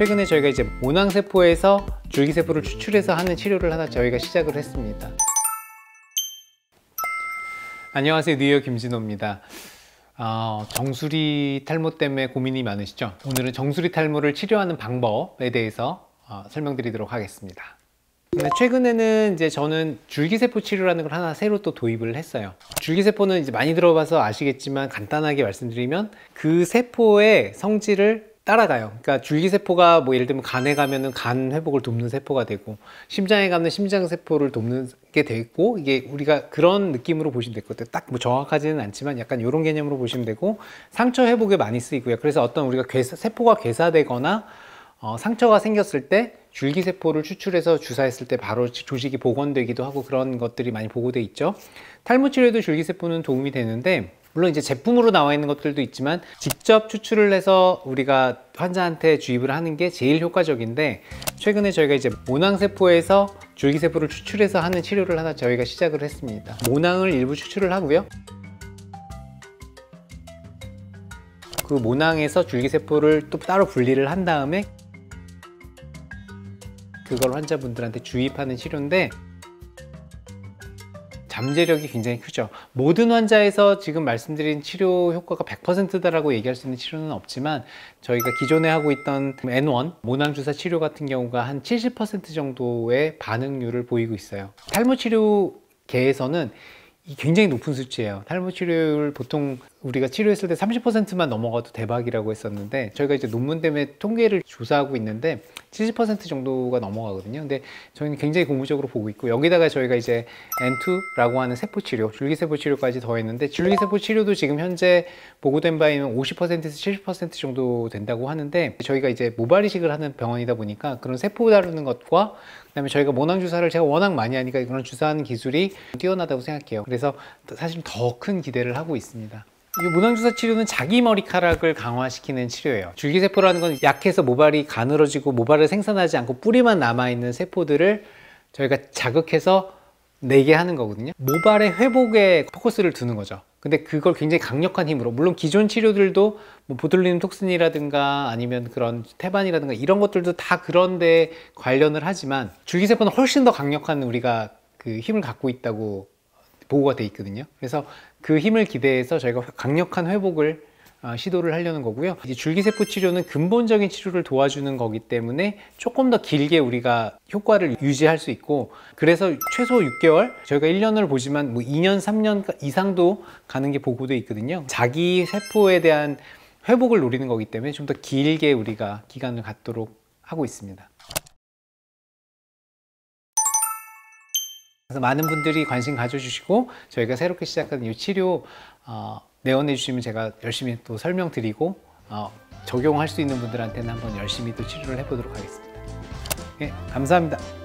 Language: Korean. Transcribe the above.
최근에 저희가 이제 모낭세포에서 줄기세포를 추출해서 하는 치료를 하나 저희가 시작을 했습니다. 안녕하세요. 뉴욕 김진호입니다. 어, 정수리 탈모 때문에 고민이 많으시죠? 오늘은 정수리 탈모를 치료하는 방법에 대해서 어, 설명드리도록 하겠습니다. 최근에는 이제 저는 줄기세포 치료라는 걸 하나 새로 또 도입을 했어요. 줄기세포는 이제 많이 들어봐서 아시겠지만 간단하게 말씀드리면 그 세포의 성질을 따라가요. 그러니까 줄기세포가 뭐 예를 들면 간에 가면은 간 회복을 돕는 세포가 되고 심장에 가면 심장 세포를 돕는 게 되고 이게 우리가 그런 느낌으로 보시면 될 것 같아요. 딱 뭐 정확하지는 않지만 약간 이런 개념으로 보시면 되고 상처 회복에 많이 쓰이고요. 그래서 어떤 우리가 괴사, 세포가 괴사되거나 어, 상처가 생겼을 때 줄기세포를 추출해서 주사했을 때 바로 조직이 복원되기도 하고 그런 것들이 많이 보고돼 있죠. 탈모 치료에도 줄기세포는 도움이 되는데 물론 이제 제품으로 나와 있는 것들도 있지만 직접 추출을 해서 우리가 환자한테 주입을 하는 게 제일 효과적인데 최근에 저희가 이제 모낭세포에서 줄기세포를 추출해서 하는 치료를 하나 저희가 시작을 했습니다. 모낭을 일부 추출을 하고요. 그 모낭에서 줄기세포를 또 따로 분리를 한 다음에 그걸 환자분들한테 주입하는 치료인데 잠재력이 굉장히 크죠. 모든 환자에서 지금 말씀드린 치료 효과가 100%다라고 얘기할 수 있는 치료는 없지만 저희가 기존에 하고 있던 N1 모낭 주사 치료 같은 경우가 한 70% 정도의 반응률을 보이고 있어요. 탈모 치료계에서는 굉장히 높은 수치예요. 탈모 치료율 보통 우리가 치료했을 때 30%만 넘어가도 대박이라고 했었는데 저희가 이제 논문 때문에 통계를 조사하고 있는데 70% 정도가 넘어가거든요. 근데 저희는 굉장히 고무적으로 보고 있고 여기다가 저희가 이제 N2라고 하는 세포 치료, 줄기세포 치료까지 더했는데 줄기세포 치료도 지금 현재 보고된 바에는 50%에서 70% 정도 된다고 하는데 저희가 이제 모발 이식을 하는 병원이다 보니까 그런 세포 다루는 것과 그다음에 저희가 모낭 주사를 제가 워낙 많이 하니까 그런 주사하는 기술이 뛰어나다고 생각해요. 그래서 사실 더 큰 기대를 하고 있습니다. 이 모낭주사 치료는 자기 머리카락을 강화시키는 치료예요. 줄기세포라는 건 약해서 모발이 가늘어지고 모발을 생산하지 않고 뿌리만 남아있는 세포들을 저희가 자극해서 내게 하는 거거든요. 모발의 회복에 포커스를 두는 거죠. 근데 그걸 굉장히 강력한 힘으로 물론 기존 치료들도 뭐 보툴리눔 톡신이라든가 아니면 그런 태반이라든가 이런 것들도 다 그런 데 관련을 하지만 줄기세포는 훨씬 더 강력한 우리가 그 힘을 갖고 있다고 보고가 돼 있거든요. 그래서 그 힘을 기대해서 저희가 강력한 회복을 어, 시도를 하려는 거고요. 이제 줄기세포 치료는 근본적인 치료를 도와주는 거기 때문에 조금 더 길게 우리가 효과를 유지할 수 있고 그래서 최소 6개월 저희가 1년을 보지만 뭐 2년, 3년 이상도 가는 게 보고돼 있거든요. 자기 세포에 대한 회복을 노리는 거기 때문에 좀 더 길게 우리가 기간을 갖도록 하고 있습니다. 그래서 많은 분들이 관심 가져주시고 저희가 새롭게 시작하는 이 치료 어, 내원해 주시면 제가 열심히 또 설명드리고 어, 적용할 수 있는 분들한테는 한번 열심히 또 치료를 해보도록 하겠습니다. 예, 감사합니다.